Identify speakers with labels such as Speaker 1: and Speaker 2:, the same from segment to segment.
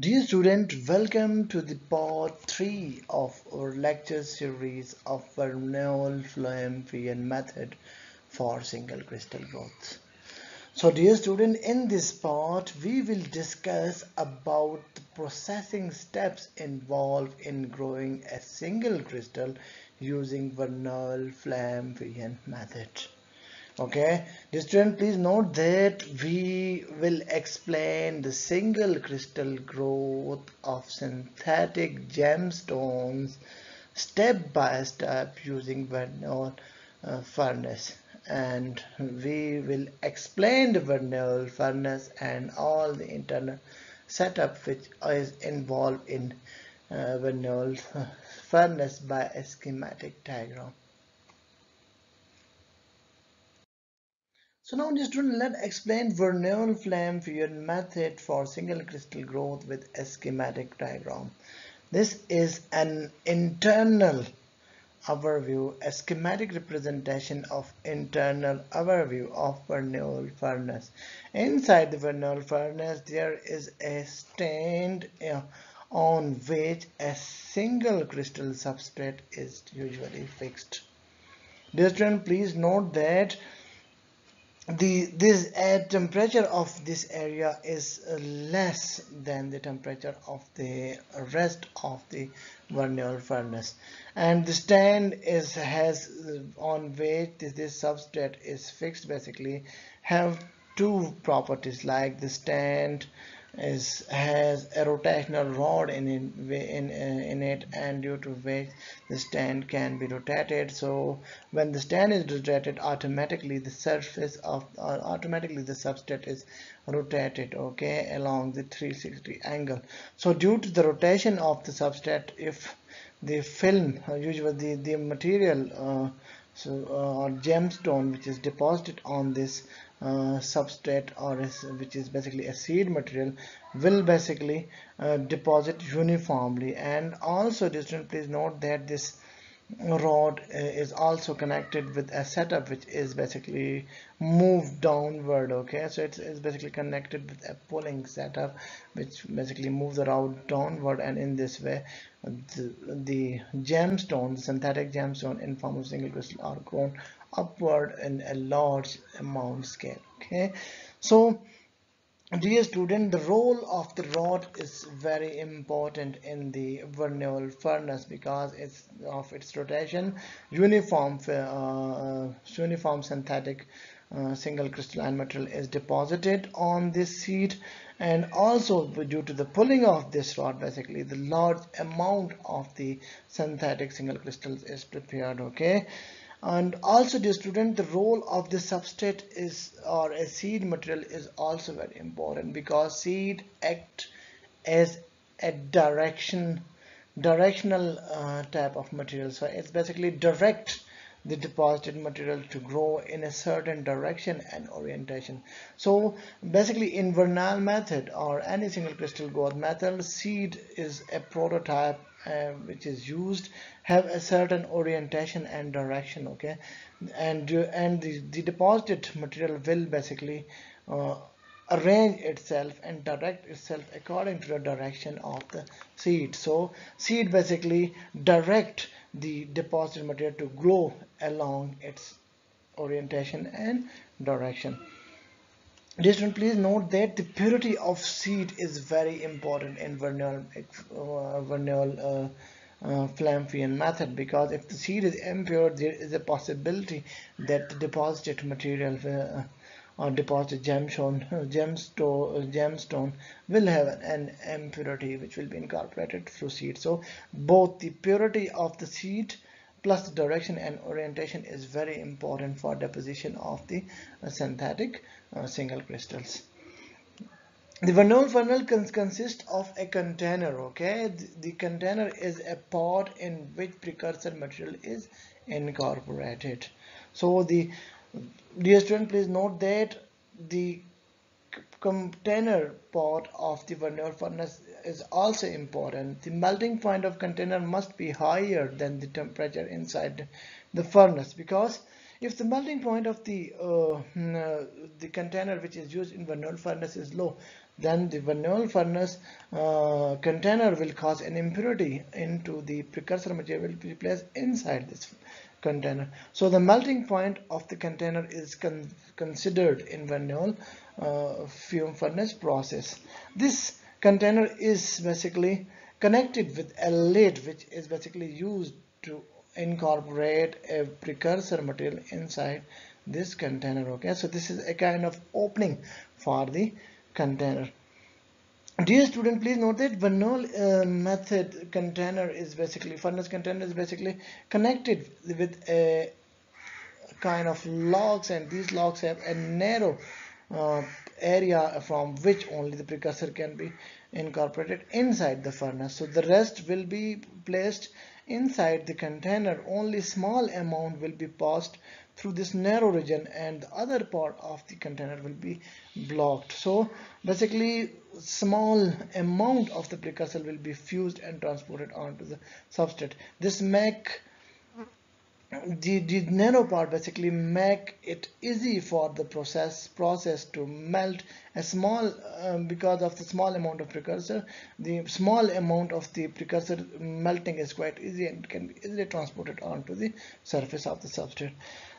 Speaker 1: Dear student, welcome to the part 3 of our lecture series of Verneuil flame fusion method for single crystal growth. So dear student, in this part we will discuss about the processing steps involved in growing a single crystal using Verneuil flame fusion method okay? Student please note that we will explain the single crystal growth of synthetic gemstones step by step using Verneuil uh, furnace. And we will explain the Verneuil furnace and all the internal setup which is involved in uh, furnace by a schematic diagram So now just let's explain flame fusion method for single crystal growth with a schematic diagram. This is an internal overview, a schematic representation of internal overview of Verneuil furnace. Inside the Verneuil furnace there is a stand uh, on which a single crystal substrate is usually fixed. Dear student, please note that the this air temperature of this area is less than the temperature of the rest of the Verneuil furnace. And the stand is has uh, on which this, this substrate is fixed. Basically have two properties like the stand is has a rotational rod in in, in, in it and due to which the stand can be rotated. So when the stand is rotated automatically the surface of uh, automatically the substrate is rotated okay along the 360 angle. So due to the rotation of the substrate if the film uh, usually the, the material uh, so uh, or gemstone which is deposited on this uh, substrate or which is basically a seed material will basically uh, deposit uniformly. And also distant please note that this rod uh, is also connected with a setup which is basically moved downward okay? So it's, it's basically connected with a pulling setup which basically moves the rod downward. And in this way the, the gemstone the synthetic gemstone in form of single crystal are grown upward in a large amount scale okay? So dear student the role of the rod is very important in the Verneuil furnace because it's of its rotation uniform uh, uh, uniform synthetic uh, single crystalline material is deposited on this seed and also due to the pulling of this rod basically the large amount of the synthetic single crystals is prepared okay and also the student the role of the substrate is or a seed material is also very important because seed act as a direction directional uh, type of material. So it's basically direct the deposited material to grow in a certain direction and orientation. So basically in Verneuil method or any single crystal growth method seed is a prototype uh, which is used have a certain orientation and direction okay? And and the, the deposited material will basically uh, arrange itself and direct itself according to the direction of the seed. So seed basically direct the deposited material to grow along its orientation and direction. Listen, please note that the purity of seed is very important in Verneuil, uh, Verneuil uh, uh, method because if the seed is impure, there is a possibility that the deposited material or deposited gemstone, gemstone, gemstone will have an impurity which will be incorporated through seed. So both the purity of the seed plus the direction and orientation is very important for deposition of the uh, synthetic uh, single crystals. The Verneuil funnel consists of a container okay? The, container is a pot in which precursor material is incorporated. So the dear student please note that the container part of the Verneuil furnace is also important. The melting point of container must be higher than the temperature inside the furnace because if the melting point of the uh, mm, uh, the container which is used in Verneuil furnace is low, then the Verneuil furnace uh, container will cause an impurity into the precursor material will be placed inside this container. So the melting point of the container is con considered in Verneuil uh, fume furnace process. This container is basically connected with a lid which is basically used to incorporate a precursor material inside this container okay so this is a kind of opening for the container dear student please note that Verneuil uh, method container is basically furnace container is basically connected with a kind of logs and these logs have a narrow uh, area from which only the precursor can be incorporated inside the furnace. So the rest will be placed inside the container. Only small amount will be passed through this narrow region and the other part of the container will be blocked. So basically small amount of the precursor will be fused and transported onto the substrate. This make the, the narrow part basically make it easy for the process process to melt. A small um, because of the small amount of precursor the small amount of the precursor melting is quite easy and can be easily transported onto the surface of the substrate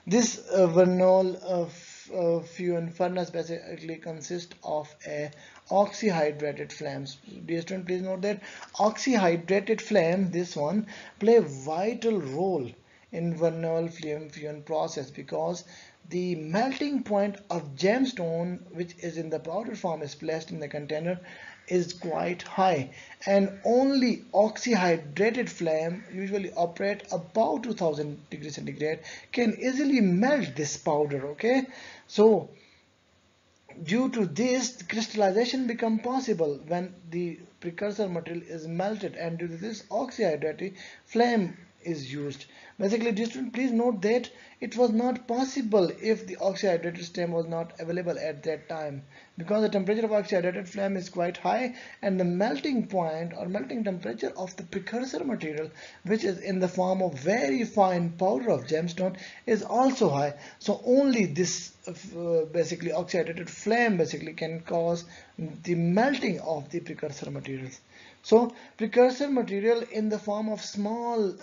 Speaker 1: this uh, Verneuil uh, uh, fume furnace basically consists of a oxyhydrogen flames. Dear student please note that. Oxyhydrogen flame this one play vital role in Verneuil flame fusion process because the melting point of gemstone which is in the powder form is placed in the container is quite high and only oxyhydrogen flame usually operate about 2000 degrees centigrade can easily melt this powder okay? So due to this crystallization become possible when the precursor material is melted and due to this oxyhydrogen flame is used. Basically distant please note that it was not possible if the oxyhydrogen stem was not available at that time. Because the temperature of oxyhydrogen flame is quite high and the melting point or melting temperature of the precursor material which is in the form of very fine powder of gemstone is also high. So only this uh, basically oxyhydrogen flame basically can cause the melting of the precursor materials. So precursor material in the form of small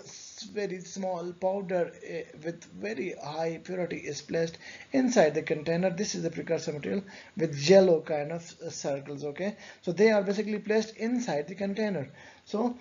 Speaker 1: very small powder uh, with very high purity is placed inside the container. This is the precursor material with yellow kind of uh, circles okay? So they are basically placed inside the container. So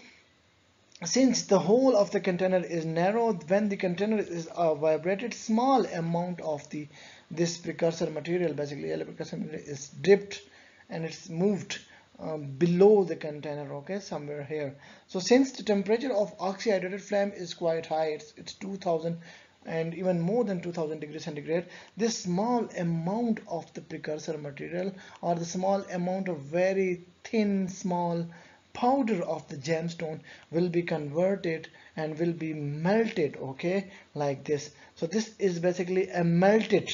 Speaker 1: since the whole of the container is narrow when the container is uh, vibrated small amount of the this precursor material basically precursor material is dipped and it's moved um, below the container okay somewhere here. So since the temperature of oxyhydrogen flame is quite high it's, it's 2000 and even more than 2000 degrees centigrade this small amount of the precursor material or the small amount of very thin small powder of the gemstone will be converted and will be melted okay like this. So this is basically a melted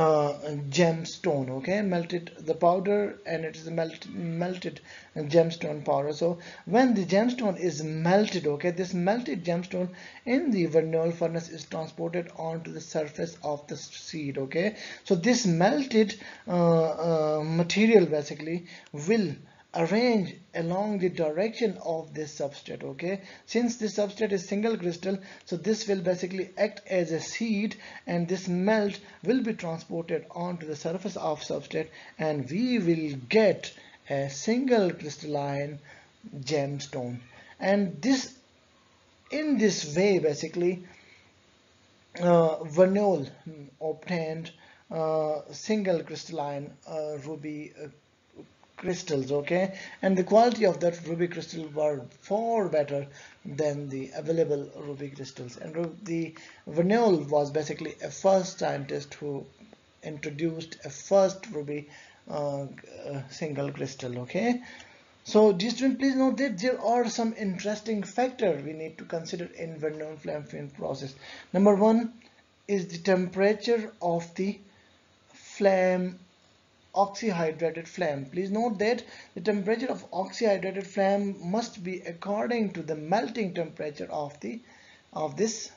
Speaker 1: uh, gemstone okay melted the powder and it is melt, melted gemstone powder. So when the gemstone is melted okay this melted gemstone in the Verneuil furnace is transported onto the surface of the seed okay. So this melted uh, uh, material basically will arrange along the direction of this substrate okay? Since this substrate is single crystal so this will basically act as a seed and this melt will be transported onto the surface of substrate and we will get a single crystalline gemstone. And this in this way basically uh, Verneuil obtained uh, single crystalline uh, ruby uh, crystals okay? And the quality of that ruby crystal were far better than the available ruby crystals. And the Verneuil was basically a first scientist who introduced a first ruby uh, uh, single crystal okay? So dear student please note that there are some interesting factors we need to consider in Verneuil flame fusion process. Number one is the temperature of the flame oxyhydrogen flame. Please note that the temperature of oxyhydrogen flame must be according to the melting temperature of the of this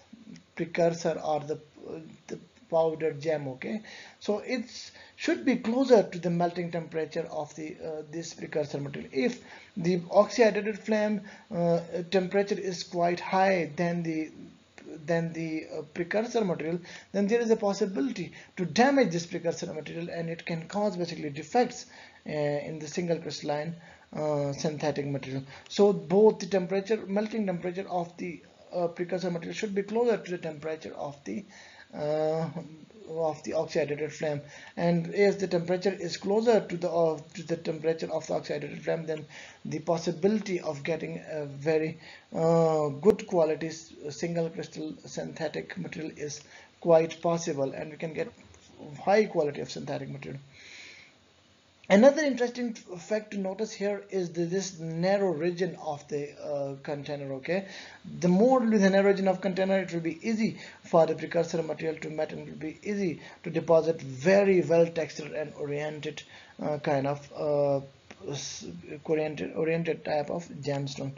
Speaker 1: precursor or the, the powdered gem okay so it should be closer to the melting temperature of the uh, this precursor material if the oxyhydrogen flame uh, temperature is quite high then the than the uh, precursor material then there is a possibility to damage this precursor material and it can cause basically defects uh, in the single crystalline uh, synthetic material. So both the temperature melting temperature of the uh, precursor material should be closer to the temperature of the uh, of the oxyhydrogen flame. And if the temperature is closer to the uh, to the temperature of the oxyhydrogen flame then the possibility of getting a very uh, good quality single crystal synthetic material is quite possible. And we can get high quality of synthetic material Another interesting fact to notice here is the, this narrow region of the uh, container, okay? The more with the narrow region of container, it will be easy for the precursor material to melt and it will be easy to deposit very well textured and oriented uh, kind of uh, oriented, oriented type of gemstone.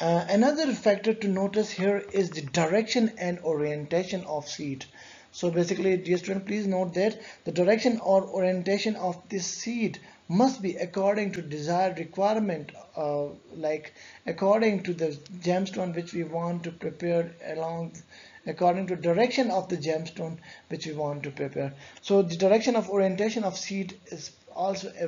Speaker 1: Uh, another factor to notice here is the direction and orientation of seed. So basically, dear student, please note that the direction or orientation of this seed must be according to desired requirement, uh, like according to the gemstone which we want to prepare along according to direction of the gemstone which we want to prepare. So the direction of orientation of seed is also a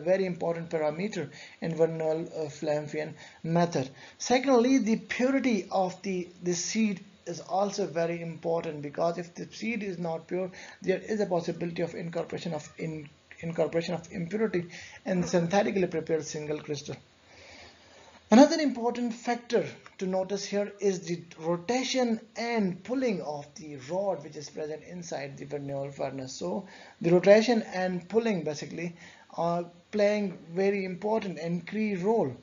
Speaker 1: very important parameter in Verneuil uh, method. Secondly, the purity of the, the seed is also very important because if the seed is not pure there is a possibility of incorporation of in, incorporation of impurity in synthetically prepared single crystal. Another important factor to notice here is the rotation and pulling of the rod which is present inside the Verneuil furnace. So the rotation and pulling basically are playing very important and key role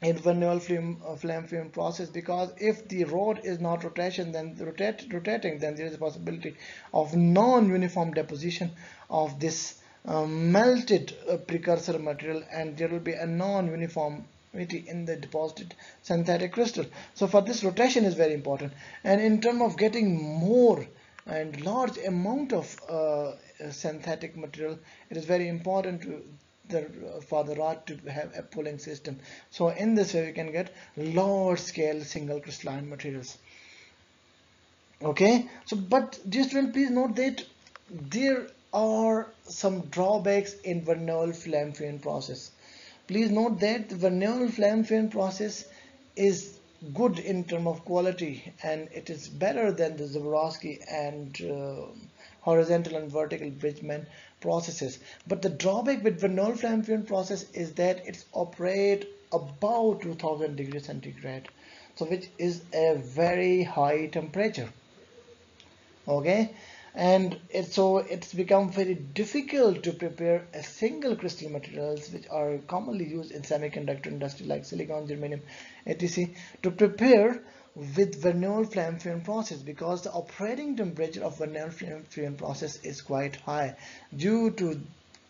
Speaker 1: in Verneuil flame, uh, flame film process because if the rod is not rotation then rotate, rotating then there is a possibility of non-uniform deposition of this uh, melted uh, precursor material and there will be a non-uniformity in the deposited synthetic crystal. So for this rotation is very important. And in terms of getting more and large amount of uh, synthetic material it is very important to the for the rod to have a pulling system. So in this way we can get large scale single crystalline materials. Okay? So but just well please note that there are some drawbacks in Verneuil flame fusion process. Please note that the Verneuil flame fusion process is good in terms of quality and it is better than the Czochralski and uh, horizontal and vertical Bridgman processes. But the drawback with Verneuil flame fusion process is that it's operate about 2000 degrees centigrade. So which is a very high temperature. Okay. And so it's become very difficult to prepare a single crystal materials which are commonly used in semiconductor industry like silicon, germanium, etc. to prepare with Verneuil flame fusion process because the operating temperature of Verneuil flame fusion process is quite high. Due to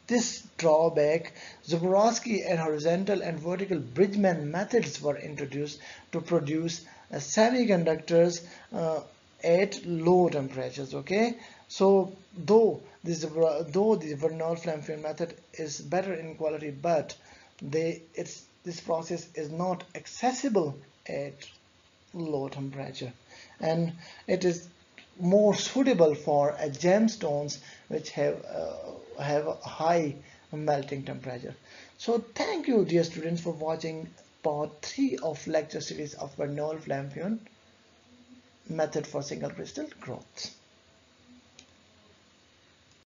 Speaker 1: this drawback, Czochralski and horizontal and vertical Bridgman methods were introduced to produce uh, semiconductors uh, at low temperatures. Okay, so though this though the Verneuil flame fusion method is better in quality, but they it's this process is not accessible at low temperature. And it is more suitable for gemstones which have uh, have a high melting temperature. So thank you dear students for watching part 3 of lecture series of Verneuil flame fusion method for single crystal growth